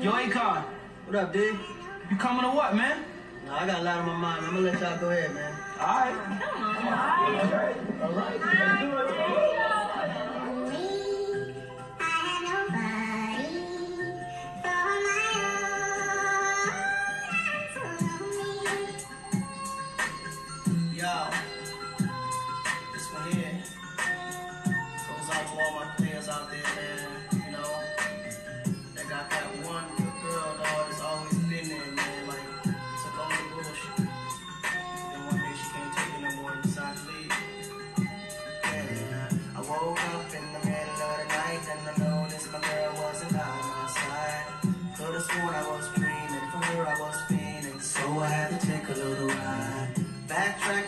Yo, Akon, What up, D? you coming or what, man? No, I got a lot on my mind. I'm gonna let y'all go ahead, man. All right. Alright. I have no body. Yo, this one here goes out to all my players out there. woke up in the middle of the night and I noticed my girl wasn't by my side. Could've sworn I was dreaming, for her I was feeling, so I had to take a little ride. Backtrack.